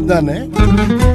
खानदान है